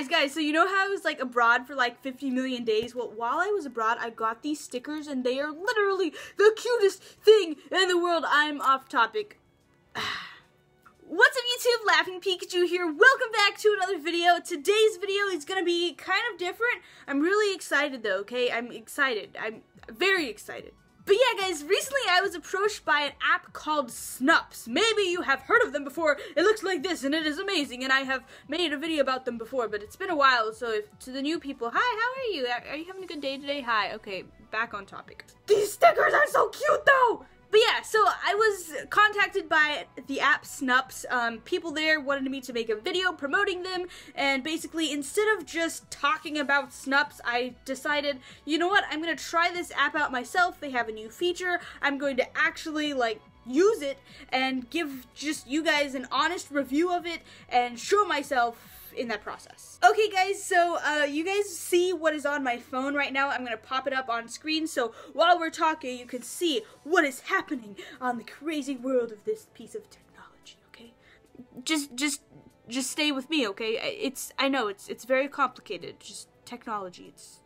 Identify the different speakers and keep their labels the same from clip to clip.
Speaker 1: guys, guys, so you know how I was like abroad for like 50 million days? Well, while I was abroad, I got these stickers and they are literally the cutest thing in the world. I'm off topic. What's up YouTube, Laughing Pikachu here. Welcome back to another video. Today's video is to be kind of different. I'm really excited though, okay? I'm excited. I'm very excited. But yeah, guys, recently I was approached by an app called Snupps. Maybe you have heard of them before. It looks like this, and it is amazing, and I have made a video about them before, but it's been a while, so if, to the new people, hi, how are you? Are you having a good day today? Hi, okay, back on topic. These stickers are so cute, though! But yeah, so I was contacted by the app Snupps. Um, people there wanted me to make a video promoting them, and basically, instead of just talking about Snupps, I decided, you know what, I'm gonna try this app out myself. They have a new feature. I'm going to actually, like, use it and give just you guys an honest review of it and show myself in that process. Okay guys, so uh, you guys see what is on my phone right now. I'm to pop it up on screen so while we're talking you can see what is happening on the crazy world of this piece of technology, okay? Just, just, just stay with me, okay? It's, I know, it's, it's very complicated, just technology, it's...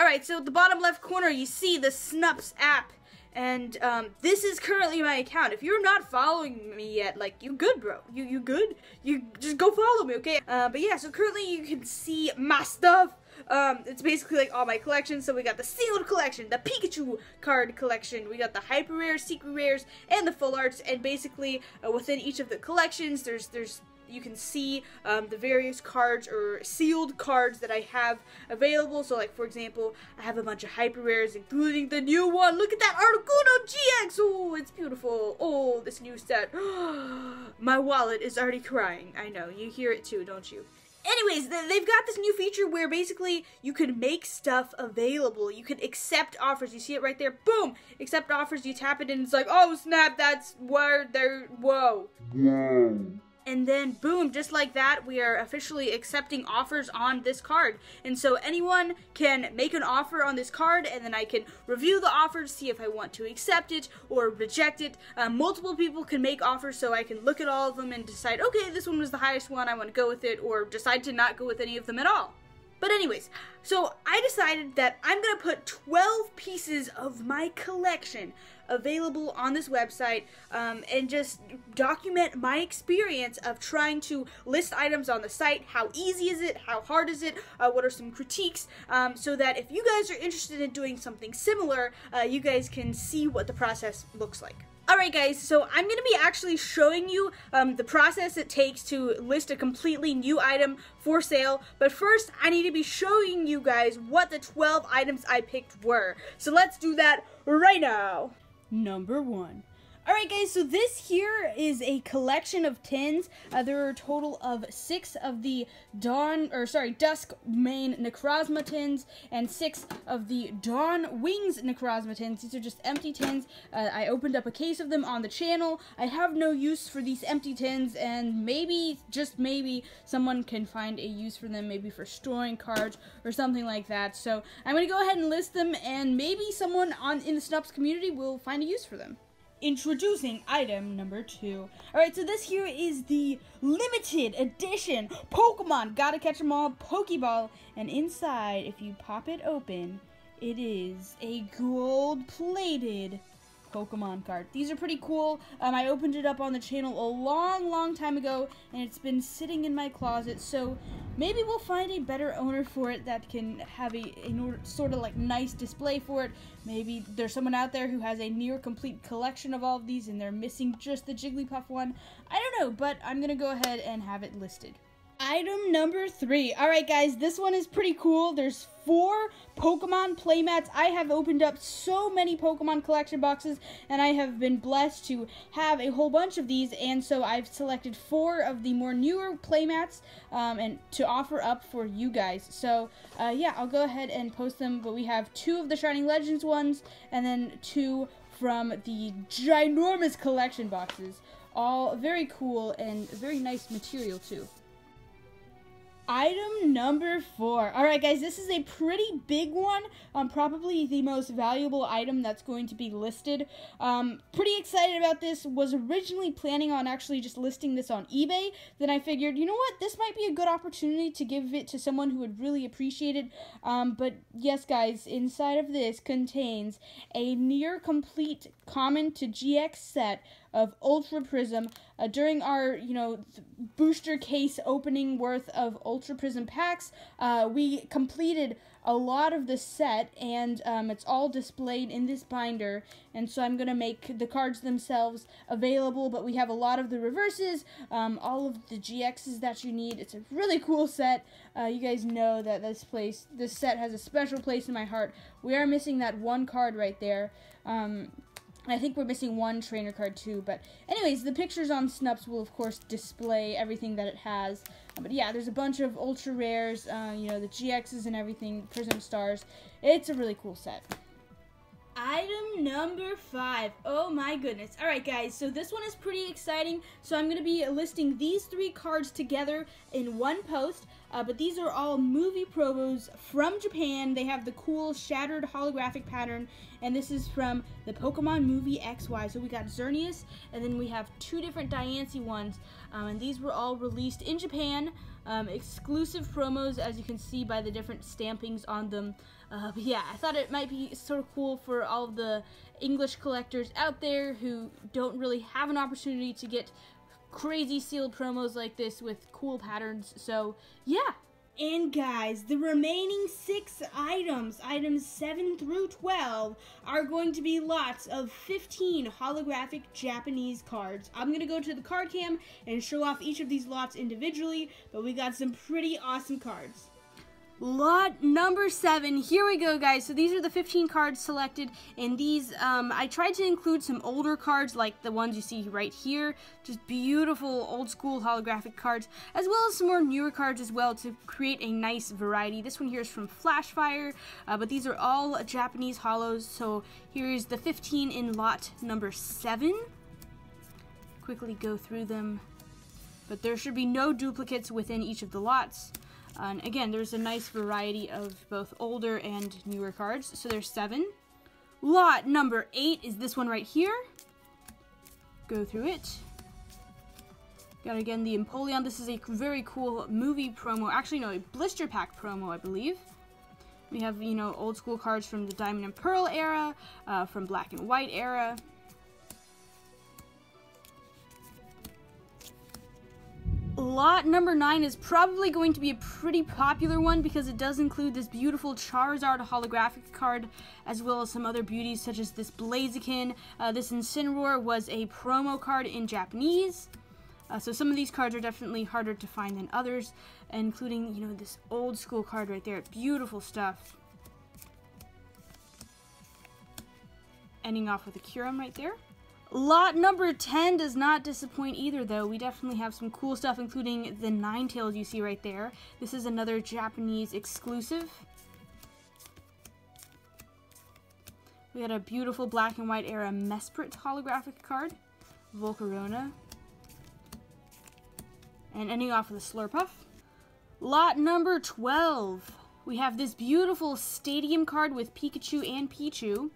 Speaker 1: Alright, so at the bottom left corner you see the Snupps app and um, this is currently my account. If you're not following me yet, like you good, bro. You you good? You just go follow me, okay? Uh, but yeah, so currently you can see my stuff. Um, it's basically like all my collections. So we got the sealed collection, the Pikachu card collection, we got the hyper rares, secret rares, and the full arts. And basically uh, within each of the collections, there's there's you can see um, the various cards or sealed cards that I have available. So, like for example, I have a bunch of hyper rares, including the new one. Look at that Articuno GX. Oh, it's beautiful. Oh, this new set. My wallet is already crying. I know you hear it too, don't you? Anyways, they've got this new feature where basically you can make stuff available. You can accept offers. You see it right there. Boom! Accept offers. You tap it and it's like, oh snap, that's where they're. Whoa. Whoa. And then, boom, just like that, we are officially accepting offers on this card. And so anyone can make an offer on this card, and then I can review the offer to see if I want to accept it or reject it. Uh, multiple people can make offers, so I can look at all of them and decide, okay, this one was the highest one, I want to go with it, or decide to not go with any of them at all. But anyways, so I decided that I'm going to put 12 pieces of my collection available on this website um, and just document my experience of trying to list items on the site. How easy is it? How hard is it? Uh, what are some critiques? Um, so that if you guys are interested in doing something similar, uh, you guys can see what the process looks like. Alright guys, so I'm going to be actually showing you um, the process it takes to list a completely new item for sale, but first I need to be showing you guys what the 12 items I picked were. So let's do that right now. Number 1. Alright guys, so this here is a collection of tins. Uh, there are a total of six of the Dawn, or sorry, Dusk Mane Necrozma tins, and six of the Dawn Wings Necrozma tins. These are just empty tins. Uh, I opened up a case of them on the channel. I have no use for these empty tins, and maybe, just maybe, someone can find a use for them, maybe for storing cards or something like that. So I'm going to go ahead and list them, and maybe someone on in the Snupps community will find a use for them introducing item number two. Alright, so this here is the limited edition Pokemon Gotta Catch 'em All Pokeball. And inside, if you pop it open, it is a gold plated Pokemon card. These are pretty cool. Um, I opened it up on the channel a long, long time ago, and it's been sitting in my closet, so maybe we'll find a better owner for it that can have a, a sort of like nice display for it. Maybe there's someone out there who has a near complete collection of all of these, and they're missing just the Jigglypuff one. I don't know, but I'm going to go ahead and have it listed. Item number three. Alright guys, this one is pretty cool. There's four Pokemon playmats. I have opened up so many Pokemon collection boxes and I have been blessed to have a whole bunch of these and so I've selected four of the more newer playmats um, and to offer up for you guys. So uh, yeah, I'll go ahead and post them, but we have two of the Shining Legends ones and then two from the ginormous collection boxes. All very cool and very nice material too. Item number four. All right, guys, this is a pretty big one. Um, probably the most valuable item that's going to be listed. Um, pretty excited about this. Was originally planning on actually just listing this on eBay. Then I figured, you know what, this might be a good opportunity to give it to someone who would really appreciate it. Um, but yes, guys, inside of this contains a near complete common to GX set of Ultra Prism. Uh, during our, you know, booster case opening worth of Ultra Prism packs, uh, we completed a lot of the set, and um, it's all displayed in this binder. And so I'm going to make the cards themselves available, but we have a lot of the reverses, um, all of the GXs that you need. It's a really cool set. Uh, you guys know that this place, this set has a special place in my heart. We are missing that one card right there. Um, I think we're missing one trainer card too, but anyways, the pictures on Snupps will of course display everything that it has. Uh, but yeah, there's a bunch of ultra rares, uh, you know, the GXs and everything, Prism Stars. It's a really cool set. Item number five. Oh my goodness. Alright guys, so this one is pretty exciting. So I'm going to be listing these three cards together in one post. Uh, but these are all movie promos from Japan. They have the cool shattered holographic pattern. And this is from the Pokemon movie XY. So we got Xerneas, and then we have two different Diancie ones. Um, and these were all released in Japan. Um, exclusive promos, as you can see by the different stampings on them. Uh, but yeah, I thought it might be sort of cool for all the English collectors out there who don't really have an opportunity to get crazy sealed promos like this with cool patterns. So yeah, and guys, the remaining six items, items 7 through 12, are going to be lots of 15 holographic Japanese cards. I'm going to go to the card cam and show off each of these lots individually, but we got some pretty awesome cards. Lot number seven. Here we go, guys. So these are the 15 cards selected, and these, um, I tried to include some older cards, like the ones you see right here. Just beautiful old school holographic cards, as well as some more newer cards as well to create a nice variety. This one here is from Flashfire, uh, but these are all Japanese hollows, So here's the 15 in lot number seven. Quickly go through them. But there should be no duplicates within each of the lots. And again, there's a nice variety of both older and newer cards. So there's seven. Lot number eight is this one right here. Go through it. Got again the Empoleon. This is a very cool movie promo. Actually, no, a blister pack promo, I believe. We have, you know, old school cards from the Diamond and Pearl era, uh, from Black and White era. Lot number 9 is probably going to be a pretty popular one because it does include this beautiful Charizard holographic card as well as some other beauties such as this Blaziken. Uh, this Incineroar was a promo card in Japanese. Uh, so some of these cards are definitely harder to find than others, including, you know, this old school card right there. Beautiful stuff. Ending off with a Kyurem right there. Lot number 10 does not disappoint either, though. We definitely have some cool stuff, including the Ninetales you see right there. This is another Japanese exclusive. We had a beautiful black and white era Mesprit holographic card, Volcarona. And ending off with a Slurpuff. Lot number 12. We have this beautiful stadium card with Pikachu and Pichu.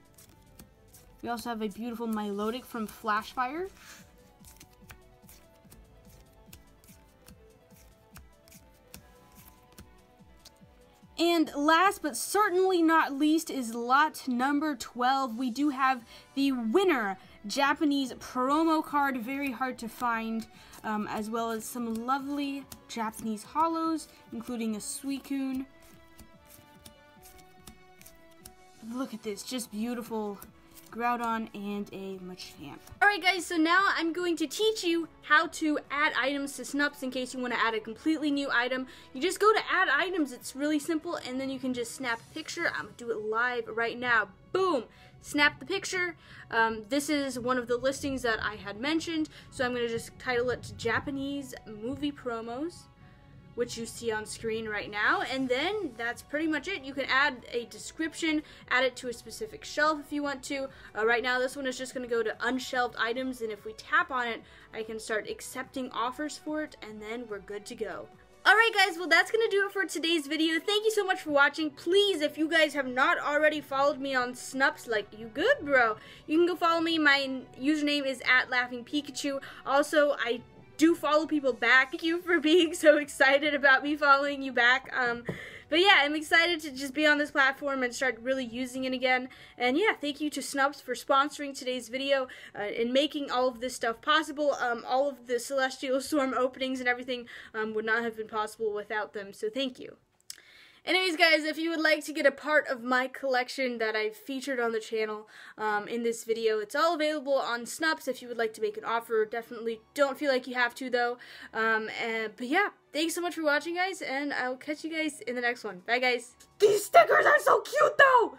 Speaker 1: We also have a beautiful Milotic from Flashfire. And last but certainly not least is lot number 12. We do have the winner Japanese promo card, very hard to find, um, as well as some lovely Japanese hollows, including a Suicune. Look at this, just beautiful Groudon, and a Machamp. Alright guys, so now I'm going to teach you how to add items to Snupps in case you want to add a completely new item. You just go to add items, it's really simple, and then you can just snap a picture. I'm going to do it live right now. Boom! Snap the picture. Um, this is one of the listings that I had mentioned, so I'm going to just title it Japanese Movie Promos which you see on screen right now. And then that's pretty much it. You can add a description, add it to a specific shelf if you want to. Uh, right now, this one is just going to go to unshelved items, and if we tap on it, I can start accepting offers for it, and then we're good to go. Alright guys, well that's gonna do it for today's video. Thank you so much for watching. Please, if you guys have not already followed me on Snupps, like you good bro, you can go follow me. My username is at Laughing Pikachu. Also, I do follow people back. Thank you for being so excited about me following you back. Um, but yeah, I'm excited to just be on this platform and start really using it again. And yeah, thank you to Snupps for sponsoring today's video uh, and making all of this stuff possible. Um, all of the Celestial Storm openings and everything um, would not have been possible without them, so thank you. Anyways, guys, if you would like to get a part of my collection that I've featured on the channel um, in this video, it's all available on Snupps if you would like to make an offer. Definitely don't feel like you have to, though. Um, and, but yeah, thanks so much for watching, guys, and I'll catch you guys in the next one. Bye, guys. These stickers are so cute, though!